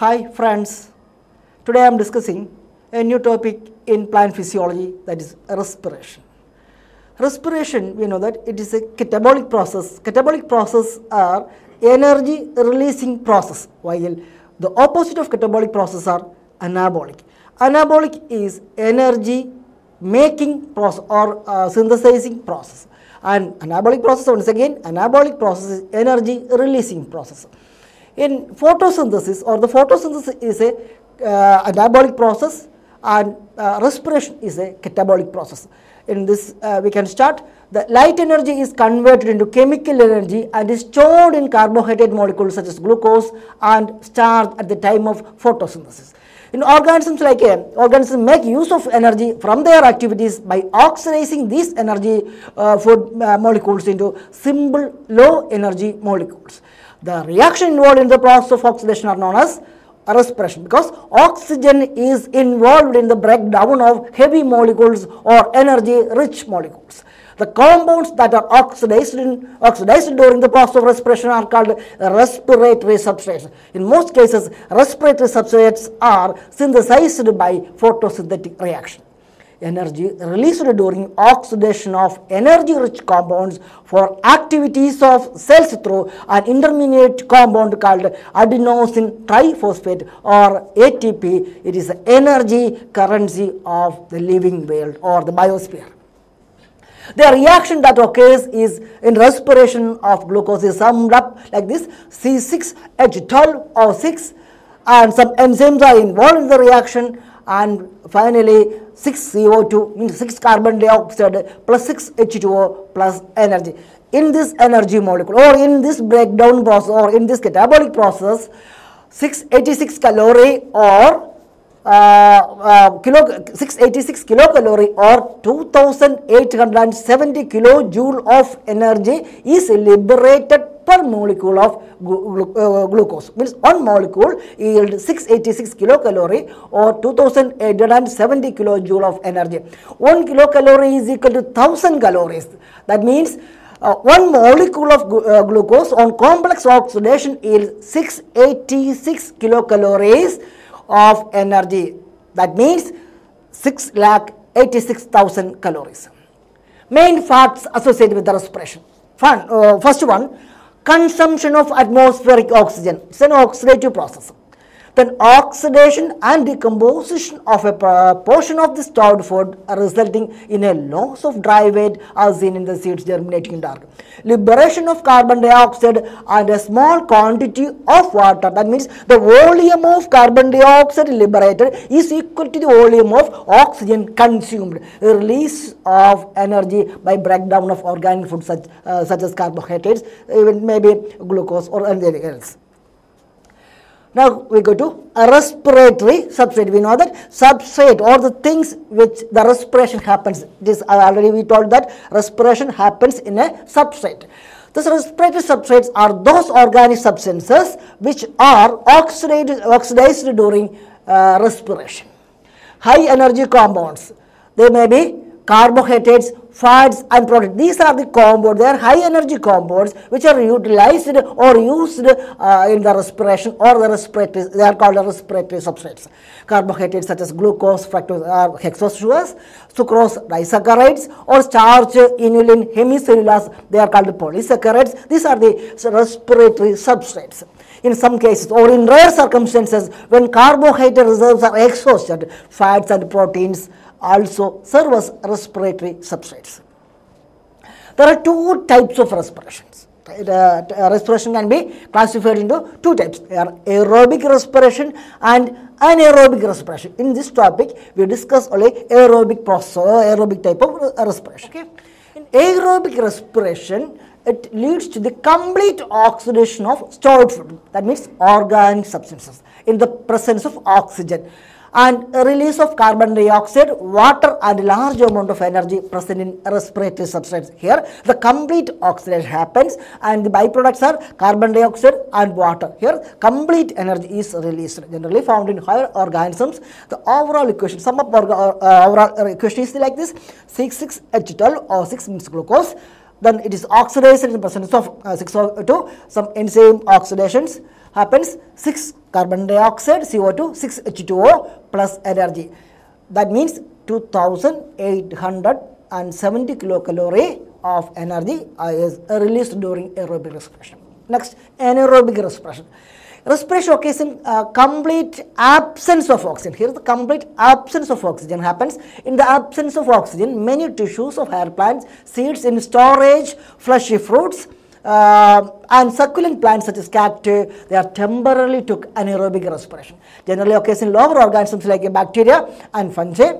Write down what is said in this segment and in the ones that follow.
Hi friends, today I am discussing a new topic in plant physiology that is respiration. Respiration, we know that it is a catabolic process. Catabolic process are energy releasing process while the opposite of catabolic process are anabolic. Anabolic is energy making process or uh, synthesizing process and anabolic process once again anabolic process is energy releasing process. In photosynthesis or the photosynthesis is a uh, anabolic process and uh, respiration is a catabolic process. In this uh, we can start the light energy is converted into chemical energy and is stored in carbohydrate molecules such as glucose and starch at the time of photosynthesis. In organisms like a, organisms make use of energy from their activities by oxidizing these energy uh, food uh, molecules into simple low energy molecules. The reaction involved in the process of oxidation are known as respiration because oxygen is involved in the breakdown of heavy molecules or energy rich molecules. The compounds that are oxidized, in, oxidized during the process of respiration are called respiratory substrates. In most cases, respiratory substrates are synthesized by photosynthetic reaction. Energy released during oxidation of energy rich compounds for activities of cells through an intermediate compound called adenosine triphosphate or ATP. It is the energy currency of the living world or the biosphere. The reaction that occurs is in respiration of glucose is summed up like this C6H12O6 and some enzymes are involved in the reaction and finally 6 CO2 means 6 carbon dioxide plus 6 H2O plus energy. In this energy molecule or in this breakdown process or in this catabolic process 686 calorie or uh, uh, kilo 686 kilocalorie or 2870 kilojoule of energy is liberated per molecule of glu uh, glucose means one molecule yield 686 kilocalorie or 2870 kilojoule of energy one kilocalorie is equal to 1000 calories that means uh, one molecule of uh, glucose on complex oxidation yields 686 kilocalories of energy. That means 6 lakh 86,000 calories. Main facts associated with the respiration. Fun, uh, first one, consumption of atmospheric oxygen. It's an oxidative process. Then oxidation and decomposition of a portion of the stored food resulting in a loss of dry weight as seen in the seeds germinating in dark. Liberation of carbon dioxide and a small quantity of water. That means the volume of carbon dioxide liberated is equal to the volume of oxygen consumed. Release of energy by breakdown of organic food such, uh, such as carbohydrates, even maybe glucose or anything else. Now we go to a respiratory substrate. We know that substrate or the things which the respiration happens. This already we told that respiration happens in a substrate. These respiratory substrates are those organic substances which are oxidized, oxidized during uh, respiration. High energy compounds. They may be carbohydrates, fats and proteins. These are the compounds, they are high energy compounds which are utilized or used uh, in the respiration or the respiratory, they are called respiratory substrates. Carbohydrates such as glucose, fructose or hexose sugars, sucrose, disaccharides or starch, inulin, hemicellulose, they are called polysaccharides. These are the respiratory substrates in some cases or in rare circumstances when carbohydrate reserves are exhausted, fats and proteins also serve as respiratory substrates. There are two types of respirations. Uh, uh, respiration can be classified into two types. They are aerobic respiration and anaerobic respiration. In this topic, we discuss only aerobic process, uh, aerobic type of uh, respiration. Okay. In aerobic respiration, it leads to the complete oxidation of stored food. That means organic substances in the presence of oxygen and release of carbon dioxide, water and large amount of energy present in respiratory substrates. Here the complete oxidation happens and the byproducts are carbon dioxide and water. Here complete energy is released generally found in higher organisms. The overall equation, sum of uh, overall equation is like this C6H12 or 6 means glucose then it is oxidized in the presence of uh, 6O2 some enzyme oxidations happens 6 carbon dioxide CO2 6 H2O plus energy. That means 2870 kilocalorie of energy is released during aerobic respiration. Next, anaerobic respiration. Respiration occurs in uh, complete absence of oxygen. Here the complete absence of oxygen happens. In the absence of oxygen, many tissues of hair plants, seeds in storage, fleshy fruits, uh, and succulent plants such as cacti, they are temporarily took anaerobic respiration. Generally occurs in lower organisms like bacteria and fungi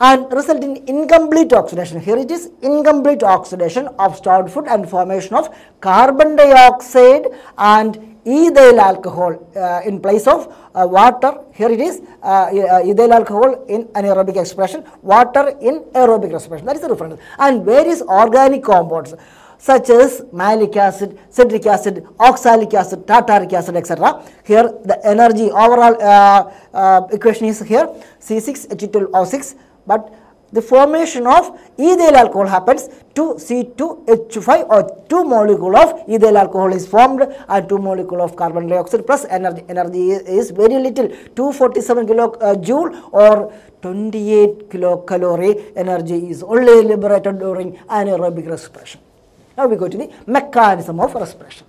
and result in incomplete oxidation. Here it is incomplete oxidation of stored food and formation of carbon dioxide and ethyl alcohol uh, in place of uh, water. Here it is uh, ethyl alcohol in anaerobic expression, water in aerobic respiration That is the reference. And various organic compounds such as malic acid, citric acid, oxalic acid, tartaric acid, etc. Here the energy overall uh, uh, equation is here C6H12O6 but the formation of ethyl alcohol happens to C2H5 or 2 molecule of ethyl alcohol is formed and 2 molecule of carbon dioxide plus energy. Energy is very little 247 kilojoule uh, or 28 kilocalorie energy is only liberated during anaerobic respiration. Now we go to the mechanism of respiration.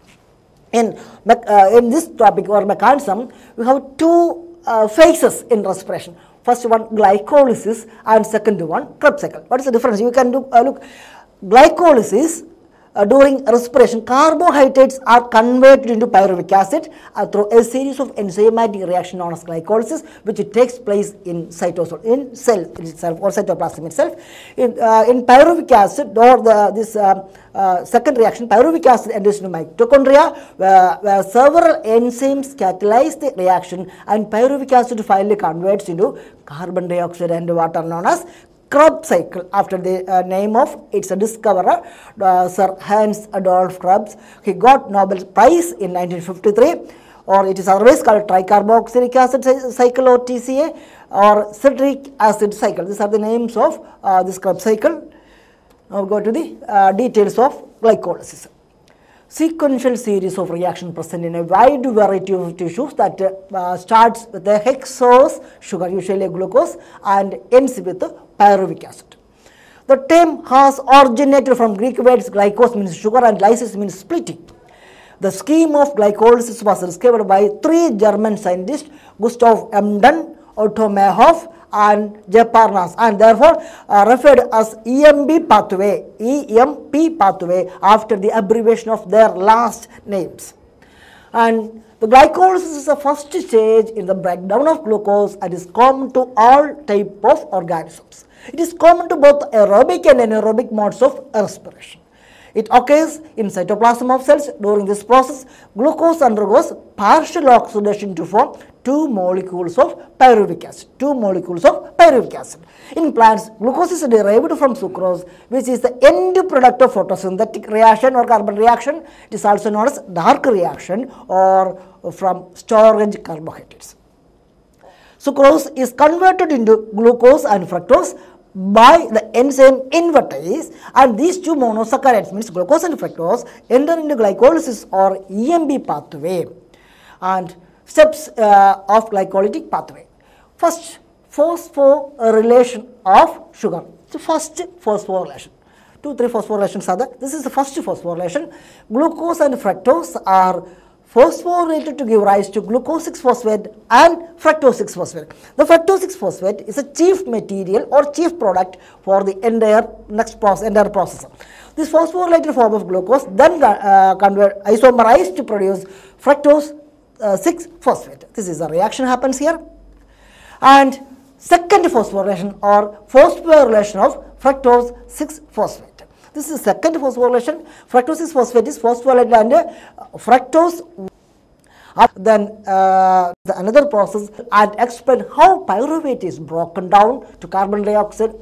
In, uh, in this topic or mechanism, we have two uh, phases in respiration. First one glycolysis and second one Krebs cycle. What is the difference? You can do, uh, look, glycolysis uh, during respiration, carbohydrates are converted into pyruvic acid uh, through a series of enzymatic reaction known as glycolysis, which takes place in cytosol, in cell itself or cytoplasm itself. In, uh, in pyruvic acid or the, this uh, uh, second reaction, pyruvic acid enters into mitochondria, where, where several enzymes catalyze the reaction and pyruvic acid finally converts into carbon dioxide and water known as Krebs cycle after the uh, name of its discoverer uh, Sir Hans Adolf Krebs. He got Nobel Prize in 1953 or it is otherwise called tricarboxylic acid cycle or TCA or citric acid cycle. These are the names of uh, this Krebs cycle. Now go to the uh, details of glycolysis sequential series of reaction present in a wide variety of tissues that uh, starts with the hexose sugar, usually glucose, and ends with pyruvic acid. The term has originated from Greek words glycos means sugar and lysis means splitting. The scheme of glycolysis was discovered by three German scientists, Gustav Embden, Otto Meyerhof, and Jeparnas and therefore uh, referred as EMB pathway, EMP pathway after the abbreviation of their last names. And the glycolysis is the first stage in the breakdown of glucose and is common to all type of organisms. It is common to both aerobic and anaerobic modes of respiration. It occurs in cytoplasm of cells. During this process, glucose undergoes partial oxidation to form two molecules of pyruvic acid. Two molecules of pyruvic acid. In plants, glucose is derived from sucrose, which is the end product of photosynthetic reaction or carbon reaction. It is also known as dark reaction or from storage carbohydrates. Sucrose is converted into glucose and fructose by the enzyme invertase and these two monosaccharides means glucose and fructose enter into glycolysis or EMP pathway and steps uh, of glycolytic pathway. First phosphorylation of sugar. The first phosphorylation. Two, three phosphorylations are there. This is the first phosphorylation. Glucose and fructose are phosphorylated to give rise to glucose 6 phosphate and fructose 6 phosphate. The fructose 6 phosphate is a chief material or chief product for the entire next process, entire process. This phosphorylated form of glucose then uh, convert isomerized to produce fructose uh, 6 phosphate. This is a reaction happens here. And second phosphorylation or phosphorylation of fructose 6 phosphate. This is second phosphorylation. Fructose is phosphate is phosphorylated and uh, fructose then uh, the another process and explain how pyruvate is broken down to carbon dioxide